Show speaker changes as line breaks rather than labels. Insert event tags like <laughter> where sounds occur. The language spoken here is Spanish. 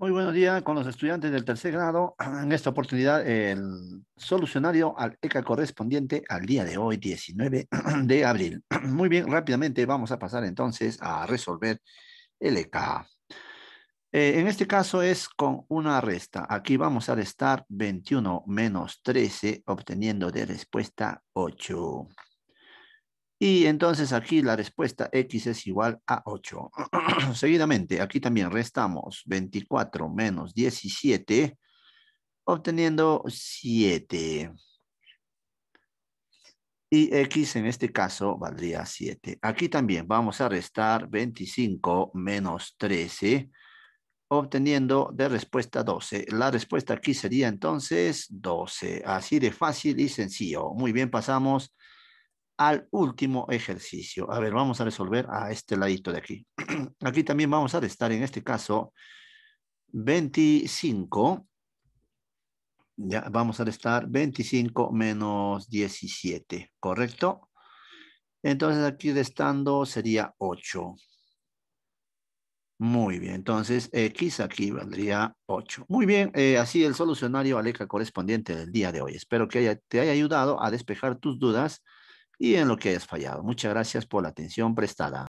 Muy buenos días con los estudiantes del tercer grado. <clears throat> En esta oportunidad, el solucionario al ECA correspondiente al día de hoy, 19 <clears throat> de abril. <clears throat> Muy bien, rápidamente vamos a pasar entonces a resolver el ECA. Eh, en este caso es con una resta. Aquí vamos a restar 21 menos 13, obteniendo de respuesta 8. Y entonces aquí la respuesta X es igual a 8. <clears throat> Seguidamente, aquí también restamos 24 menos 17, obteniendo 7. Y X en este caso valdría 7. Aquí también vamos a restar 25 menos 13, obteniendo de respuesta 12. La respuesta aquí sería entonces 12. Así de fácil y sencillo. Muy bien, pasamos al último ejercicio. A ver, vamos a resolver a este ladito de aquí. <clears throat> Aquí también vamos a restar, en este caso, 25. Ya, vamos a restar 25 menos 17, ¿correcto? Entonces aquí restando sería 8. Muy bien, entonces X aquí valdría 8. Muy bien, eh, así el solucionario Aleca correspondiente del día de hoy. Espero que te haya ayudado a despejar tus dudas y en lo que hayas fallado. Muchas gracias por la atención prestada.